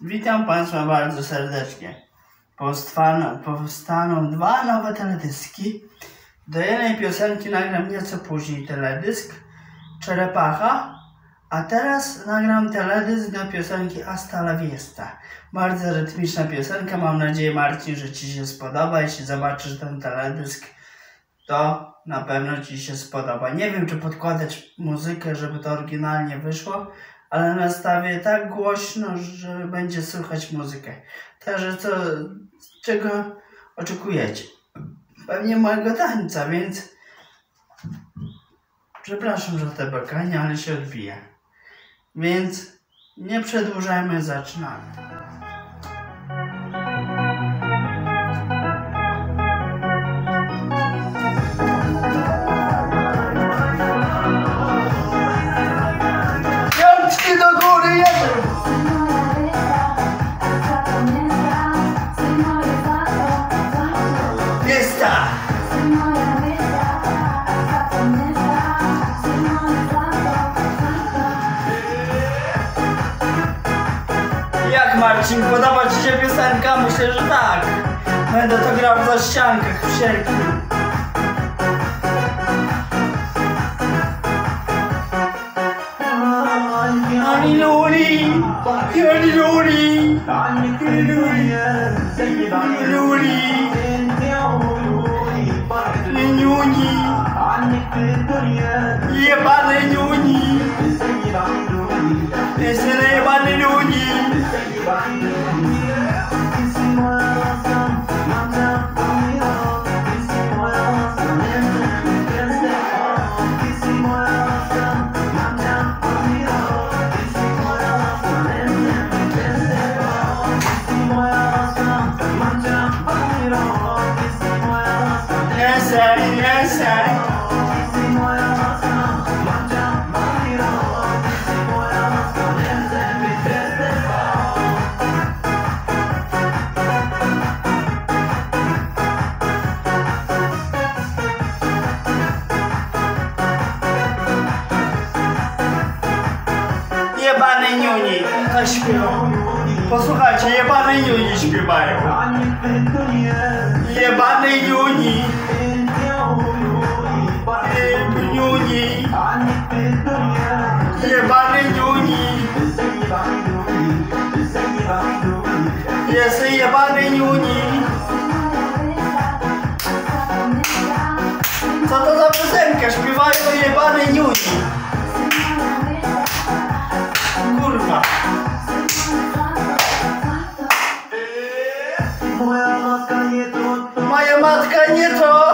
Witam Państwa bardzo serdecznie. Powstaną, powstaną dwa nowe teledyski. Do jednej piosenki nagram nieco później teledysk Czerepacha, a teraz nagram teledysk do piosenki Hasta la Fiesta. Bardzo rytmiczna piosenka, mam nadzieję Marcin, że Ci się spodoba. Jeśli zobaczysz ten teledysk, to na pewno Ci się spodoba. Nie wiem, czy podkładać muzykę, żeby to oryginalnie wyszło, ale nastawię tak głośno, że będzie słychać muzykę. Także co, czego oczekujecie? Pewnie mojego tańca, więc przepraszam za te bekanie, ale się odbija. Więc nie przedłużajmy, zaczynamy. Marcin, podoba Ci się piosenka? Myślę, że tak. Będę to grał w ściankach wszelkich. Ani Luli! Ani Luli! Luli! Niuni! Jebany Niuni! Jestem jebany Jestem, jestem! Jebany Niuni! To śpiewał. Posłuchajcie, jebany Niuni śpiewają. Jebany! Niuni! Jest jebany Niuni! Co to za piosenka? Śpiewają jebany Niuni! Kurwa! Moja matka nie to! To,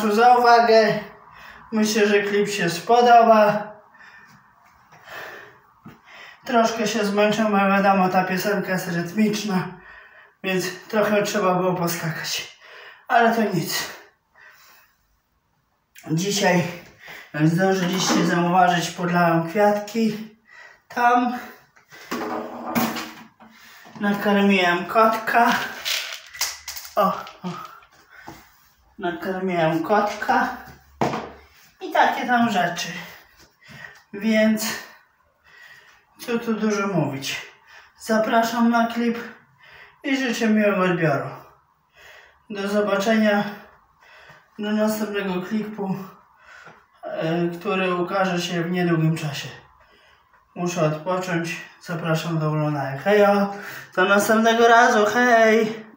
Państwu za uwagę. Myślę, że klip się spodoba. Troszkę się zmęczyłem, ale wiadomo, ta piosenka jest rytmiczna, więc trochę trzeba było poskakać. Ale to nic. Dzisiaj, jak zdążyliście zauważyć, podlałem kwiatki. Tam nakarmiłem kotka. O, o. Nakarmiłem kotka. I takie tam rzeczy. Więc co tu dużo mówić. Zapraszam na klip i życzę miłego odbioru. Do zobaczenia do następnego klipu, e, który ukaże się w niedługim czasie. Muszę odpocząć. Zapraszam do oglądania. Hejo, do następnego razu. Hej!